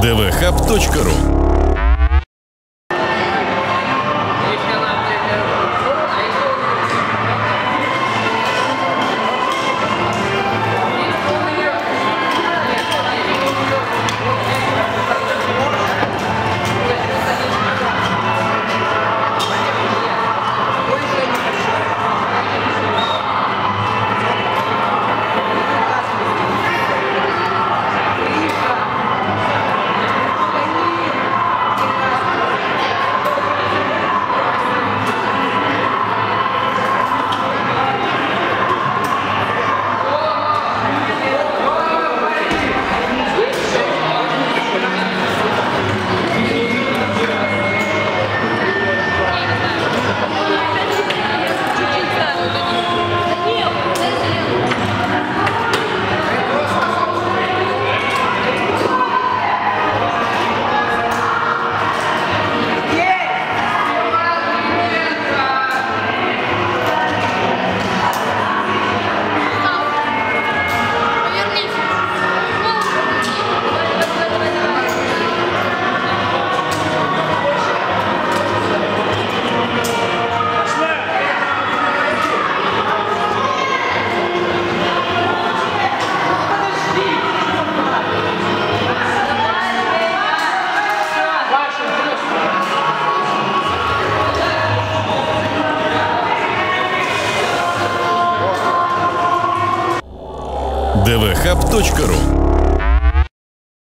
dvhub.ru dvhub.ru